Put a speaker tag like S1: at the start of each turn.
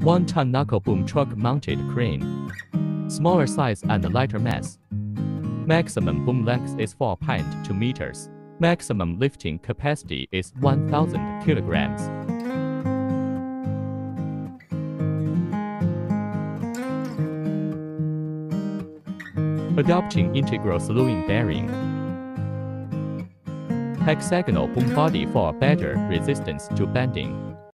S1: 1-ton knuckle boom truck-mounted crane. Smaller size and lighter mass. Maximum boom length is 4.2 meters. Maximum lifting capacity is 1,000 kilograms. Adopting integral slewing bearing. Hexagonal boom body for better resistance to bending.